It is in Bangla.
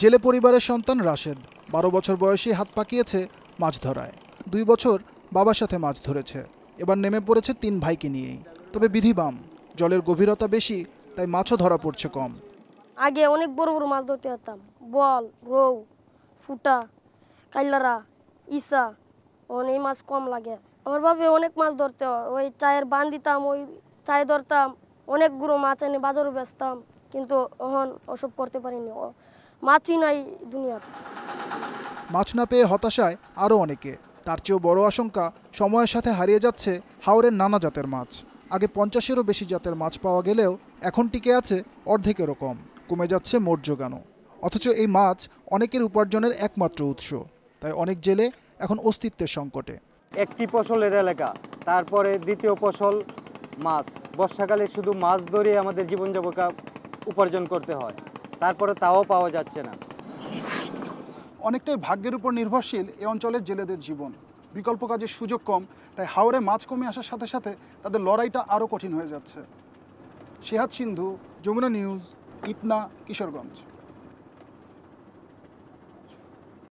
জেলে পরিবারের সন্তান রাশেদ। বারো বছর বয়সী হাত পাকিয়েছে মাছ ধরায়। দুই বছর বাবার সাথে মাছ ধরেছে। এবার নেমে পড়েছে তিন ভাইকে নিয়েই। তবে বিধিবাম জলের গভীরতা বেশি, তাই মাছও ধরা পড়ছে কম। আগে অনেক বড় বড় মাছ ধরতে যেতাম। বল, রৌ, ফুটা, কাইলারা, ইসা এই মাছ কম লাগে। আমার ভাবে অনেক মাছ ধরতে ওই চায়ের বান দিতাম, ওই চায় ধরতাম অনেকগুলো মাছ এনে বাজারও বেচতাম। কিন্তু এখন ওসব করতে পারিনি। মাছই নাই দুনিয়াতে মাছ না পেয়ে হতাশায় আরও অনেকে। তার চেয়েও বড় আশঙ্কা সময়ের সাথে হারিয়ে যাচ্ছে হাওরের নানা জাতের মাছ। আগে পঞ্চাশেরও বেশি জাতের মাছ পাওয়া গেলেও এখন টিকে আছে অর্ধেকেরও কম। কমে যাচ্ছে মোট যোগানো অথচ এই মাছ অনেকের উপার্জনের একমাত্র উৎস। তাই অনেক জেলে এখন অস্তিত্বের সংকটে। একটি ফসলের এলাকা তারপরে দ্বিতীয় ফসল মাছ। বর্ষাকালে শুধু মাছ ধরে আমাদের জীবন উপার্জন করতে হয়। তারপরে তাও পাওয়া যাচ্ছে না। অনেকটাই ভাগ্যের উপর নির্ভরশীল এ অঞ্চলের জেলেদের জীবন। বিকল্প কাজের সুযোগ কম, তাই হাওরে মাছ কমে আসার সাথে সাথে তাদের লড়াইটা আরও কঠিন হয়ে যাচ্ছে। সিহাদ সিন্ধু, যমুনা নিউজ, ইটনা, কিশোরগঞ্জ।